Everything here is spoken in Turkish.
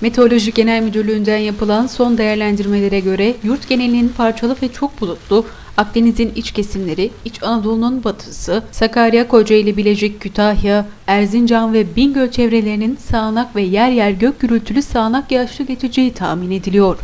Meteoroloji Genel Müdürlüğü'nden yapılan son değerlendirmelere göre yurt genelinin parçalı ve çok bulutlu, Akdeniz'in iç kesimleri, İç Anadolu'nun batısı, Sakarya, Kocaeli, Bilecik, Kütahya, Erzincan ve Bingöl çevrelerinin sağanak ve yer yer gök gürültülü sağanak yağışlı geçeceği tahmin ediliyor.